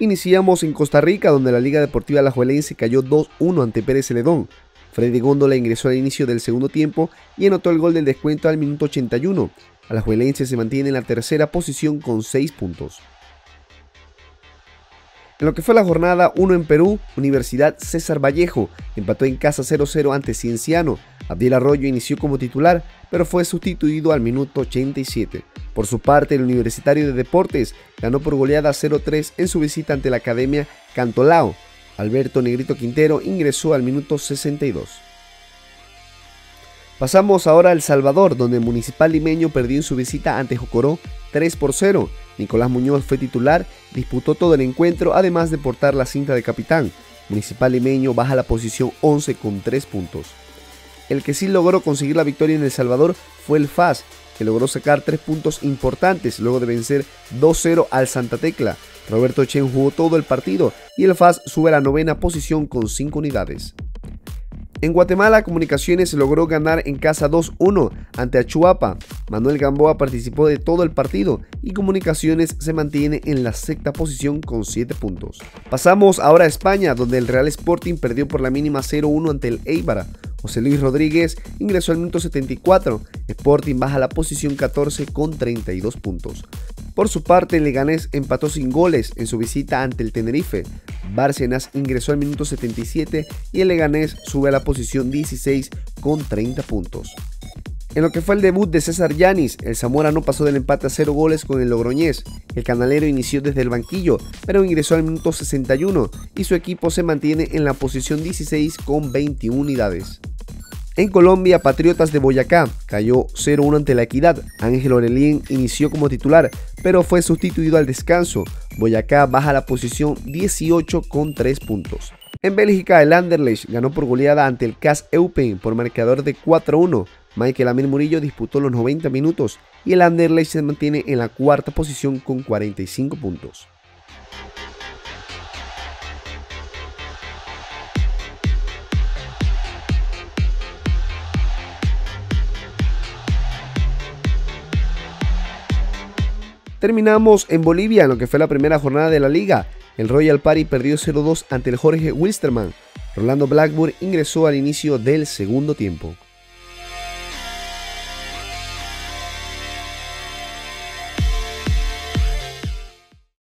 Iniciamos en Costa Rica, donde la Liga Deportiva Alajuelense cayó 2-1 ante Pérez Celedón. Freddy Góndola ingresó al inicio del segundo tiempo y anotó el gol del descuento al minuto 81. Alajuelense se mantiene en la tercera posición con 6 puntos. En lo que fue la jornada 1 en Perú, Universidad César Vallejo empató en casa 0-0 ante Cienciano. Abdiel Arroyo inició como titular, pero fue sustituido al minuto 87. Por su parte, el Universitario de Deportes ganó por goleada 0-3 en su visita ante la Academia Cantolao. Alberto Negrito Quintero ingresó al minuto 62. Pasamos ahora a El Salvador, donde el Municipal Limeño perdió en su visita ante Jocoró 3 por 0. Nicolás Muñoz fue titular, disputó todo el encuentro, además de portar la cinta de capitán. Municipal Limeño baja la posición 11 con 3 puntos. El que sí logró conseguir la victoria en El Salvador fue el FAS, que logró sacar 3 puntos importantes luego de vencer 2-0 al Santa Tecla. Roberto Chen jugó todo el partido y el FAS sube a la novena posición con 5 unidades. En Guatemala, Comunicaciones logró ganar en casa 2-1 ante Achuapa. Manuel Gamboa participó de todo el partido y Comunicaciones se mantiene en la sexta posición con 7 puntos. Pasamos ahora a España, donde el Real Sporting perdió por la mínima 0-1 ante el Eibar. José Luis Rodríguez ingresó al minuto 74. Sporting baja la posición 14 con 32 puntos. Por su parte, Leganés empató sin goles en su visita ante el Tenerife. Bárcenas ingresó al minuto 77 y el Leganés sube a la posición 16 con 30 puntos. En lo que fue el debut de César Yanis, el Zamora no pasó del empate a 0 goles con el Logroñés. El canalero inició desde el banquillo, pero ingresó al minuto 61 y su equipo se mantiene en la posición 16 con 21 unidades. En Colombia, Patriotas de Boyacá cayó 0-1 ante la Equidad. Ángel Orelín inició como titular, pero fue sustituido al descanso. Boyacá baja la posición 18 con 3 puntos. En Bélgica, el Anderlecht ganó por goleada ante el CAS Eupen por marcador de 4-1. Michael Amir Murillo disputó los 90 minutos y el Anderlecht se mantiene en la cuarta posición con 45 puntos. Terminamos en Bolivia, en lo que fue la primera jornada de la liga. El Royal Party perdió 0-2 ante el Jorge Wilstermann. Rolando Blackburn ingresó al inicio del segundo tiempo.